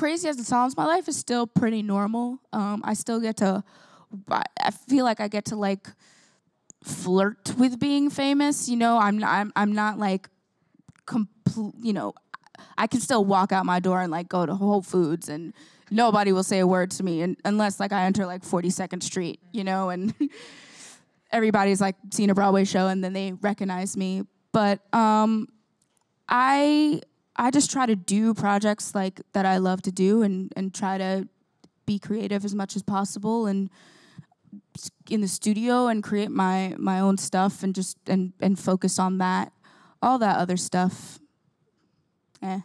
crazy as it sounds, my life is still pretty normal. Um, I still get to, I feel like I get to like flirt with being famous. You know, I'm I'm, I'm not like, complete. You know, I can still walk out my door and like go to Whole Foods and nobody will say a word to me and, unless like I enter like 42nd Street. You know, and everybody's like seen a Broadway show and then they recognize me. But um, I I just try to do projects like that I love to do and and try to be creative as much as possible and in the studio and create my my own stuff and just and and focus on that. All that other stuff. Eh.